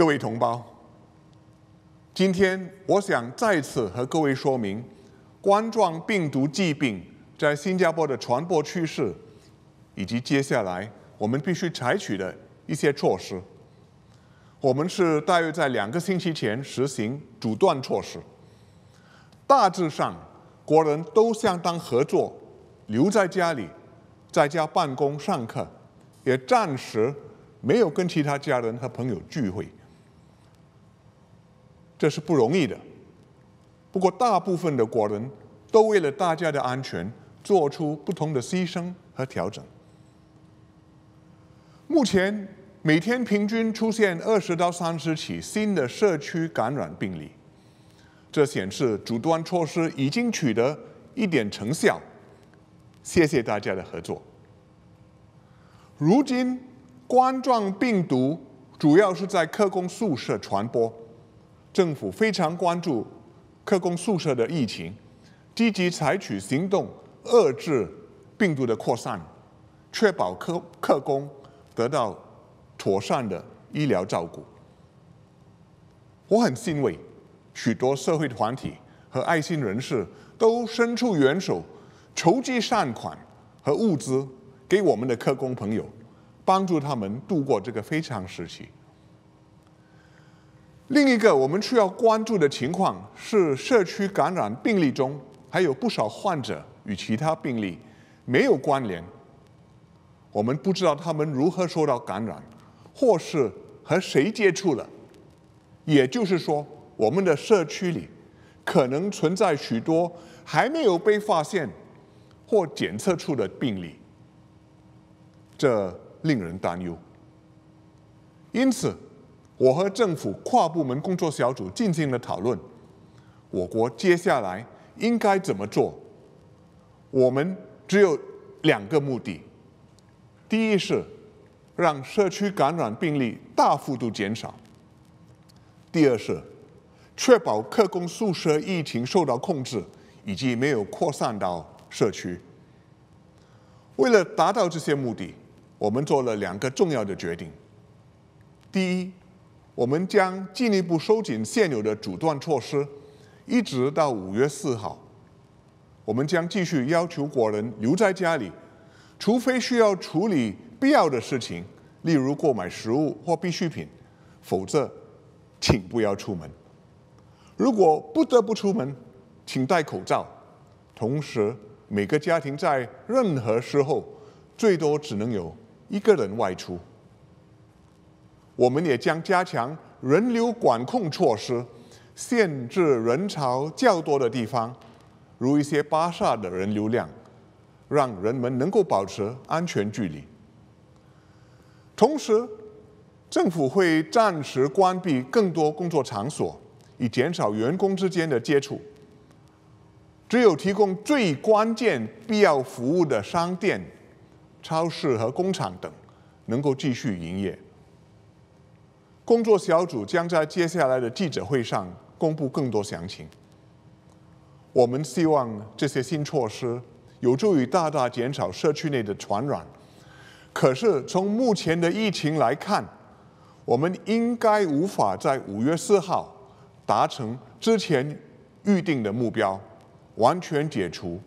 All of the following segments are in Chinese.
各位同胞，今天我想再次和各位说明冠状病毒疾病在新加坡的传播趋势，以及接下来我们必须采取的一些措施。我们是大约在两个星期前实行阻断措施，大致上国人都相当合作，留在家里，在家办公、上课，也暂时没有跟其他家人和朋友聚会。这是不容易的，不过大部分的国人都为了大家的安全做出不同的牺牲和调整。目前每天平均出现二十到三十起新的社区感染病例，这显示阻断措施已经取得一点成效。谢谢大家的合作。如今冠状病毒主要是在客工宿舍传播。政府非常关注科工宿舍的疫情，积极采取行动遏制病毒的扩散，确保科科工得到妥善的医疗照顾。我很欣慰，许多社会团体和爱心人士都伸出援手，筹集善款和物资给我们的科工朋友，帮助他们度过这个非常时期。另一个我们需要关注的情况是，社区感染病例中还有不少患者与其他病例没有关联。我们不知道他们如何受到感染，或是和谁接触了。也就是说，我们的社区里可能存在许多还没有被发现或检测出的病例，这令人担忧。因此。我和政府跨部门工作小组进行了讨论，我国接下来应该怎么做？我们只有两个目的：第一是让社区感染病例大幅度减少；第二是确保客工宿舍疫情受到控制，以及没有扩散到社区。为了达到这些目的，我们做了两个重要的决定：第一。我们将进一步收紧现有的阻断措施，一直到五月四号。我们将继续要求国人留在家里，除非需要处理必要的事情，例如购买食物或必需品，否则请不要出门。如果不得不出门，请戴口罩。同时，每个家庭在任何时候最多只能有一个人外出。我们也将加强人流管控措施，限制人潮较多的地方，如一些巴萨的人流量，让人们能够保持安全距离。同时，政府会暂时关闭更多工作场所，以减少员工之间的接触。只有提供最关键必要服务的商店、超市和工厂等，能够继续营业。工作小组将在接下来的记者会上公布更多详情。我们希望这些新措施有助于大大减少社区内的传染。可是从目前的疫情来看，我们应该无法在五月四号达成之前预定的目标，完全解除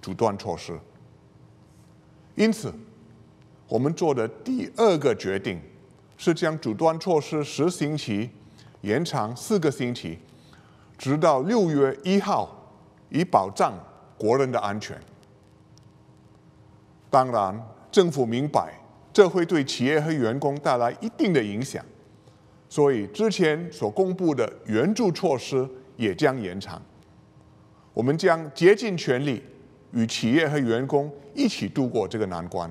阻断措施。因此，我们做的第二个决定。是将阻断措施实行期延长四个星期，直到六月一号，以保障国人的安全。当然，政府明白这会对企业和员工带来一定的影响，所以之前所公布的援助措施也将延长。我们将竭尽全力与企业和员工一起度过这个难关。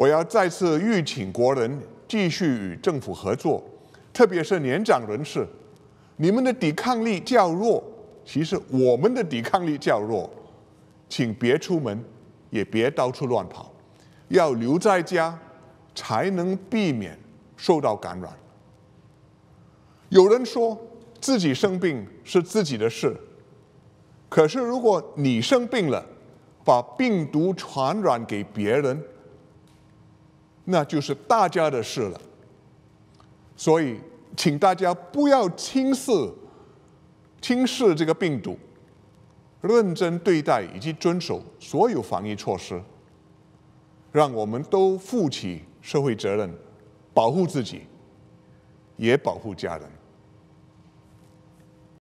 我要再次吁请国人继续与政府合作，特别是年长人士，你们的抵抗力较弱，其实我们的抵抗力较弱，请别出门，也别到处乱跑，要留在家，才能避免受到感染。有人说自己生病是自己的事，可是如果你生病了，把病毒传染给别人。那就是大家的事了。所以，请大家不要轻视、轻视这个病毒，认真对待以及遵守所有防疫措施，让我们都负起社会责任，保护自己，也保护家人。